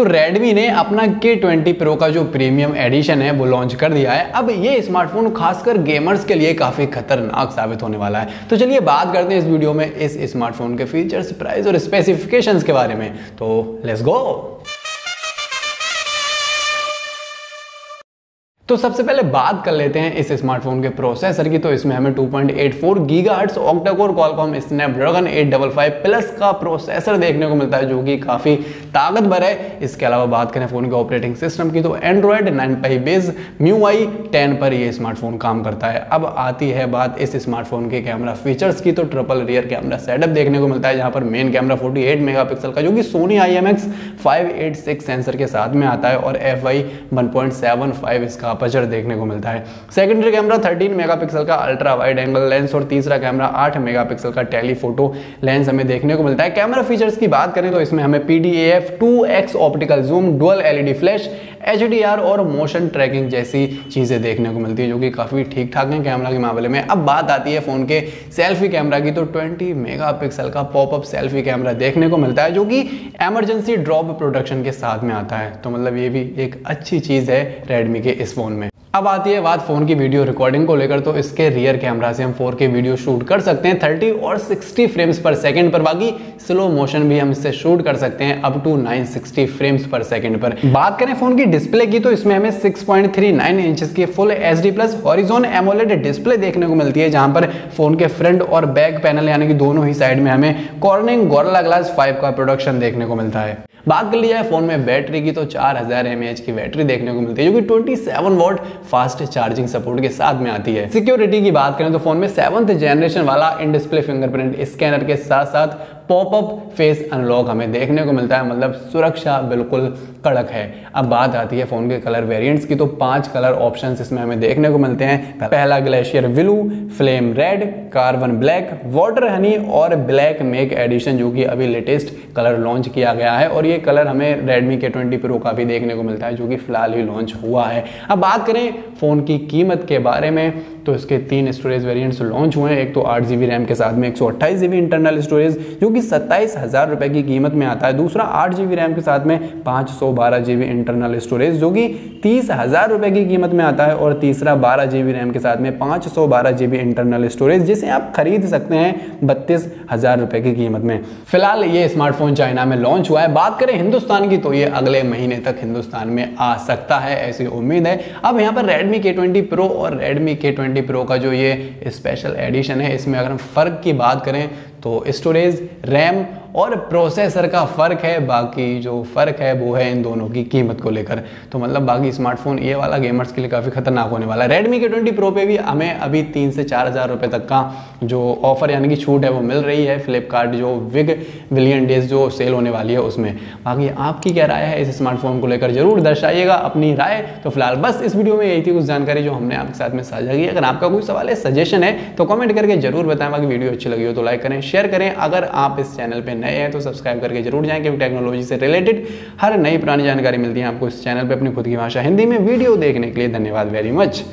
तो Redmi ने अपना K20 Pro का जो प्रीमियम एडिशन है, वो लॉन्च कर दिया है। अब ये स्मार्टफ़ोन खासकर गेमर्स के लिए काफ़ी खतरनाक साबित होने वाला है। तो चलिए बात करते हैं इस वीडियो में इस स्मार्टफ़ोन के फीचर्स प्राइस और स्पेसिफिकेशंस के बारे में। तो लेट्स गो तो सबसे पहले बात कर लेते हैं इस स्मार्टफ़ोन के प्रोसेसर की। तो इसमें हमें 2.84 gigahertz octacore Qualcomm Snapdragon 855 plus का प्रोसेसर देखने को मिलता है, जो कि काफ़ी ताकतवर है। इसके अलावा बात करें फ़ोन के ऑपरेटिंग सिस्टम की तो Android nine pie base MIUI ten पर यह स्मार्टफ़ोन काम करता है। अब आती है बात इस स्मार्टफ़ोन के कैमरा फीचर्स की तो ट्रिपल रियर कैमरा सेटअप देखने को मिलता है, जहाँ पर मेन कैमरा फोर्टी मेगापिक्सल का, जो कि Sony I M X five eight six sensor के साथ में आता है, और एफ़ आई इसका अपर्चर देखने को मिलता है। सेकेंडरी कैमरा 13 मेगापिक्सल का अल्ट्रा वाइड एंगल लेंस और तीसरा कैमरा 8 मेगापिक्सल का टेलीफोटो लेंस हमें देखने को मिलता है। कैमरा फीचर्स की बात करें तो इसमें हमें P D F two X optical zoom dual LED flash H D R और मोशन ट्रैकिंग जैसी चीज़ें देखने को मिलती है, जो कि काफ़ी ठीक ठाक है कैमरा के मामले में। अब बात आती है फ़ोन के सेल्फी कैमरा की तो 20 मेगापिक्सल का पॉपअप सेल्फी कैमरा देखने को मिलता है, जो कि एमरजेंसी ड्रॉप प्रोडक्शन के साथ में आता है। तो मतलब ये भी एक अच्छी चीज़ है रेडमी के इस फ़ोन अब आती है बात फ़ोन की वीडियो रिकॉर्डिंग को लेकर तो इसके रियर कैमरा से हम 4K वीडियो शूट कर सकते हैं 30 और 60 फ्रेम्स पर सेकंड पर। बाकी स्लो मोशन भी हम इससे शूट कर सकते हैं up to 960 frames per second पर। बात करें फ़ोन की डिस्प्ले की तो इसमें हमें 6.39 इंचेस की full H D plus horizon AMOLED display देखने को मिलती है, जहाँ पर फ़ोन के फ्रंट और बैक पैनल यानी कि दोनों ही साइड में हमें कॉर्निंग गोरला ग्लास फाइव का प्रोडक्शन देखने को मिलता है। बात कर ली जाए फ़ोन में बैटरी की तो 4000 हज़ार की बैटरी देखने को मिलती है, जो कि 27 वोल्ट फास्ट चार्जिंग सपोर्ट के साथ में आती है। सिक्योरिटी की बात करें तो फ़ोन में सेवंथ जनरेशन वाला इन डिस्प्ले फिंगरप्रिंट स्कैनर के साथ साथ पॉपअप फेस अनलॉक हमें देखने को मिलता है मतलब सुरक्षा बिल्कुल कड़क है। अब बात आती है फ़ोन के कलर वेरिएंट्स की तो पाँच कलर ऑप्शंस इसमें हमें देखने को मिलते हैं। पहला glacier blue flame red carbon black water honey और ब्लैक मेक एडिशन जो कि अभी लेटेस्ट कलर लॉन्च किया गया है, और ये कलर हमें रेडमी के ट्वेंटी प्रो का भी देखने को मिलता है, जो कि फ़िलहाल ही लॉन्च हुआ है। अब बात करें फ़ोन की कीमत के बारे में तो इसके तीन स्टोरेज वेरिएंट्स लॉन्च हुए हैं। एक तो आठ जी रैम के साथ में, एक सौ इंटरनल स्टोरेज जो कि सत्ताईस हज़ार रुपए की कीमत में आता है। दूसरा, आठ जी रैम के साथ में पाँच सौ बारह जी इंटरनल स्टोरेज जो कि तीस हज़ार रुपए की कीमत में आता है। और तीसरा, बारह जी रैम के साथ में पाँच सौ बारह जी इंटरनल स्टोरेज जिसे आप खरीद सकते हैं बत्तीस हज़ार रुपए की कीमत में। फ़िलहाल ये स्मार्टफ़ोन चाइना में लॉन्च हुआ है। बात करें हिंदुस्तान की तो ये अगले महीने तक हिंदुस्तान में आ सकता है, ऐसी उम्मीद है। अब यहाँ पर रेडमी के ट्वेंटी प्रो और रेडमी के ट्वेंटी प्रो का जो ये स्पेशल एडिशन है, इसमें अगर हम फ़र्क की बात करें तो स्टोरेज रैम और प्रोसेसर का फ़र्क है, बाकी जो फ़र्क है, वो है इन दोनों की कीमत को लेकर। तो मतलब बाकी स्मार्टफ़ोन ये वाला गेमर्स के लिए काफ़ी खतरनाक होने वाला है। रेडमी के ट्वेंटी प्रो पे भी हमें अभी तीन से चार हज़ार रुपये तक का जो ऑफ़र यानी कि छूट है, वो मिल रही है। फ्लिपकार्ट जो विग विलियन डेज़ जो सेल होने वाली है उसमें। बाकी आपकी क्या राय है इस स्मार्टफ़ोन को लेकर? ज़रूर दर्शाइएगा अपनी राय। तो फ़िलहाल बस इस वीडियो में यही थी कुछ जानकारी जो हमने आपके साथ में साझा की। अगर आपका कोई सवाल है सजेशन है तो कमेंट करके ज़रूर बताएँ। बाकी वीडियो अच्छी लगी हो तो लाइक करें शेयर करें। अगर आप इस चैनल पर नए हैं तो सब्सक्राइब करके ज़रूर जाएँ, क्योंकि टेक्नोलॉजी से रिलेटेड हर नई पुरानी जानकारी मिलती है आपको इस चैनल पर अपनी खुद की भाषा हिंदी में वीडियो देखने के लिए धन्यवाद वेरी मच